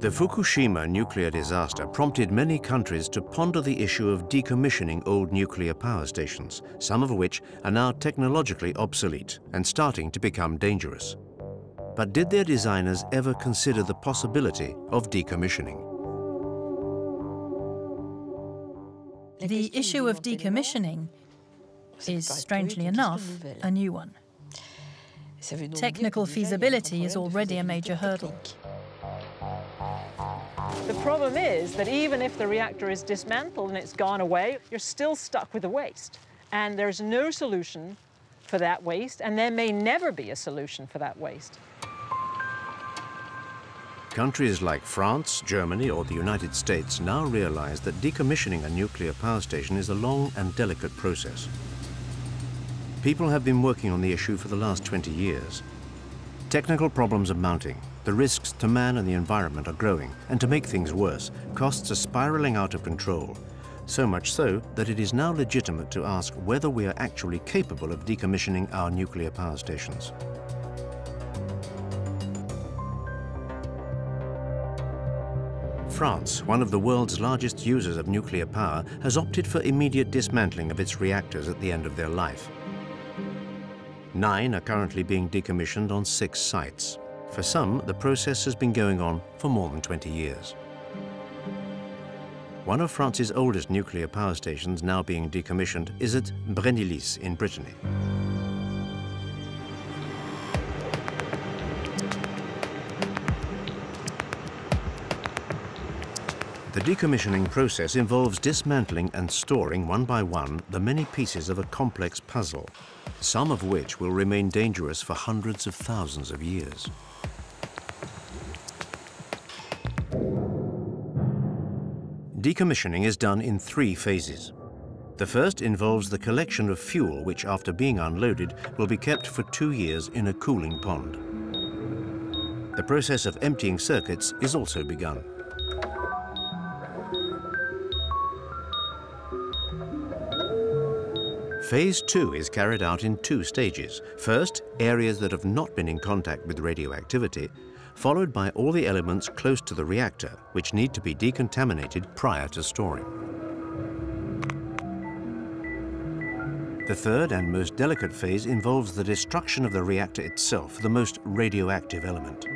The Fukushima nuclear disaster prompted many countries to ponder the issue of decommissioning old nuclear power stations, some of which are now technologically obsolete and starting to become dangerous. But did their designers ever consider the possibility of decommissioning? The issue of decommissioning is, strangely enough, a new one. Technical feasibility is already a major hurdle. The problem is that even if the reactor is dismantled and it's gone away, you're still stuck with the waste. And there's no solution for that waste, and there may never be a solution for that waste. Countries like France, Germany or the United States now realize that decommissioning a nuclear power station is a long and delicate process. People have been working on the issue for the last 20 years. Technical problems are mounting, the risks to man and the environment are growing, and to make things worse, costs are spiraling out of control. So much so that it is now legitimate to ask whether we are actually capable of decommissioning our nuclear power stations. France, one of the world's largest users of nuclear power, has opted for immediate dismantling of its reactors at the end of their life. Nine are currently being decommissioned on six sites. For some, the process has been going on for more than 20 years. One of France's oldest nuclear power stations now being decommissioned is at Brennilis in Brittany. The decommissioning process involves dismantling and storing one by one the many pieces of a complex puzzle, some of which will remain dangerous for hundreds of thousands of years. Decommissioning is done in three phases. The first involves the collection of fuel which, after being unloaded, will be kept for two years in a cooling pond. The process of emptying circuits is also begun. Phase two is carried out in two stages. First, areas that have not been in contact with radioactivity, followed by all the elements close to the reactor, which need to be decontaminated prior to storing. The third and most delicate phase involves the destruction of the reactor itself, the most radioactive element.